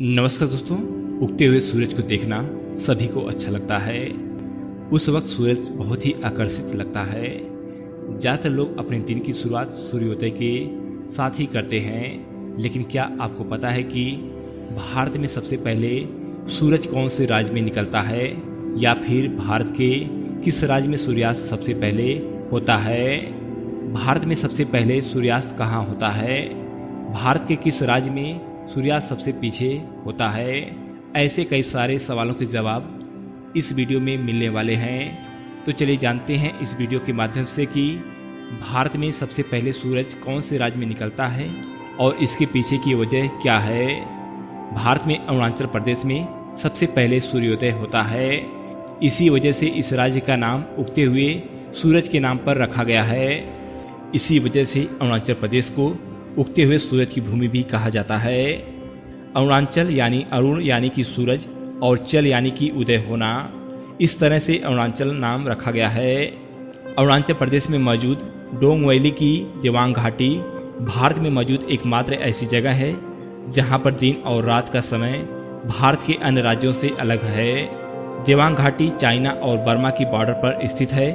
नमस्कार दोस्तों, उगते हुए सूरज को देखना सभी को अच्छा लगता है। उस वक्त सूरज बहुत ही आकर्षित लगता है। ज़्यादातर लोग अपने दिन की शुरुआत सूर्योदय के साथ ही करते हैं, लेकिन क्या आपको पता है कि भारत में सबसे पहले सूरज कौन से राज्य में निकलता है, या फिर भारत के किस राज्य में सूर्यास्त सबसे पहले होता है? भारत में सबसे पहले सूर्यास्त कहाँ होता है? भारत के किस राज्य में सूर्यास्त सबसे पीछे होता है। ऐसे कई सारे सवालों के जवाब इस वीडियो में मिलने वाले हैं। तो चलिए जानते हैं इस वीडियो के माध्यम से कि भारत में सबसे पहले सूरज कौन से राज्य में निकलता है और इसके पीछे की वजह क्या है? भारत में अरुणाचल प्रदेश में सबसे पहले सूर्योदय होता है। इसी वजह से इस राज्य का नाम उगते हुए सूरज के नाम पर रखा गया है। इसी वजह से अरुणाचल प्रदेश को उगते हुए सूरज की भूमि भी कहा जाता है। अरुणाचल यानी अरुण यानी कि सूरज और चल यानी कि उदय होना। इस तरह से अरुणाचल नाम रखा गया है। अरुणाचल प्रदेश में मौजूद डोंग वैली की देवांग घाटी भारत में मौजूद एकमात्र ऐसी जगह है, जहाँ पर दिन और रात का समय भारत के अन्य राज्यों से अलग है। देवांग घाटी चाइना और बर्मा की बॉर्डर पर स्थित है,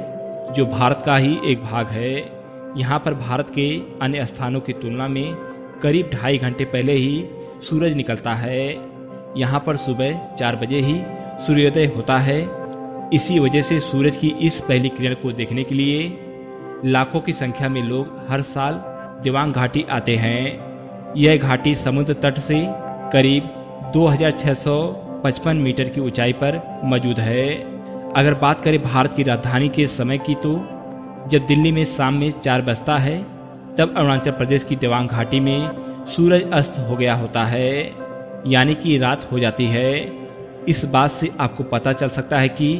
जो भारत का ही एक भाग है। यहाँ पर भारत के अन्य स्थानों की तुलना में करीब ढाई घंटे पहले ही सूरज निकलता है। यहाँ पर सुबह चार बजे ही सूर्योदय होता है। इसी वजह से सूरज की इस पहली किरण को देखने के लिए लाखों की संख्या में लोग हर साल दिवांग घाटी आते हैं। यह घाटी समुद्र तट से करीब 2655 मीटर की ऊंचाई पर मौजूद है। अगर बात करें भारत की राजधानी के समय की तो जब दिल्ली में शाम में चार बजता है, तब अरुणाचल प्रदेश की देवांग घाटी में सूरज अस्त हो गया होता है। यानी कि रात हो जाती है। इस बात से आपको पता चल सकता है कि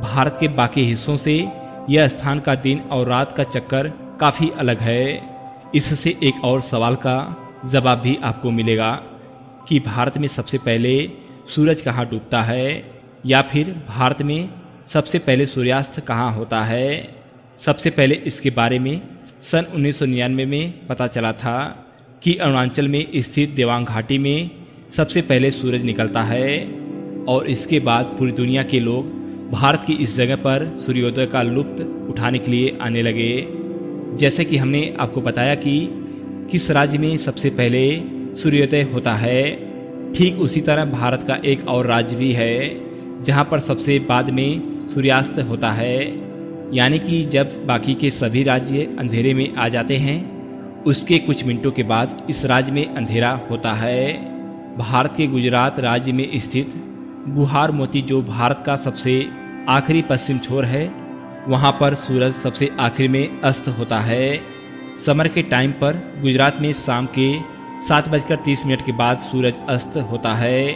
भारत के बाकी हिस्सों से यह स्थान का दिन और रात का चक्कर काफ़ी अलग है। इससे एक और सवाल का जवाब भी आपको मिलेगा कि भारत में सबसे पहले सूरज कहाँ डूबता है, या फिर भारत में सबसे पहले सूर्यास्त कहाँ होता है। सबसे पहले इसके बारे में सन उन्नीस सौ निन्यानवे में पता चला था कि अरुणाचल में स्थित देवांग घाटी में सबसे पहले सूरज निकलता है और इसके बाद पूरी दुनिया के लोग भारत की इस जगह पर सूर्योदय का लुप्त उठाने के लिए आने लगे। जैसे कि हमने आपको बताया कि किस राज्य में सबसे पहले सूर्योदय होता है, ठीक उसी तरह भारत का एक और राज्य भी है, जहाँ पर सबसे बाद में सूर्यास्त होता है। यानी कि जब बाकी के सभी राज्य अंधेरे में आ जाते हैं, उसके कुछ मिनटों के बाद इस राज्य में अंधेरा होता है। भारत के गुजरात राज्य में स्थित गुहार मोती, जो भारत का सबसे आखिरी पश्चिम छोर है, वहाँ पर सूरज सबसे आखिर में अस्त होता है। समर के टाइम पर गुजरात में शाम के सात बजकर तीस मिनट के बाद सूरज अस्त होता है।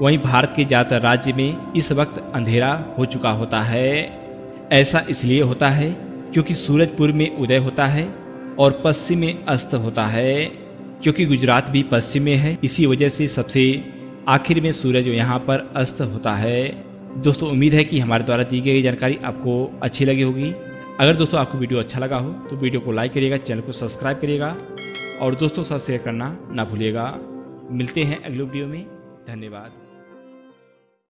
वहीं भारत के ज़्यादातर राज्य में इस वक्त अंधेरा हो चुका होता है। ऐसा इसलिए होता है क्योंकि सूरज पूर्व में उदय होता है और पश्चिम में अस्त होता है, क्योंकि गुजरात भी पश्चिम में है। इसी वजह से सबसे आखिर में सूरज यहाँ पर अस्त होता है। दोस्तों, उम्मीद है कि हमारे द्वारा दी गई जानकारी आपको अच्छी लगी होगी। अगर दोस्तों आपको वीडियो अच्छा लगा हो तो वीडियो को लाइक करिएगा, चैनल को सब्सक्राइब करिएगा और दोस्तों साथ शेयर करना ना भूलिएगा। मिलते हैं अगले वीडियो में। धन्यवाद।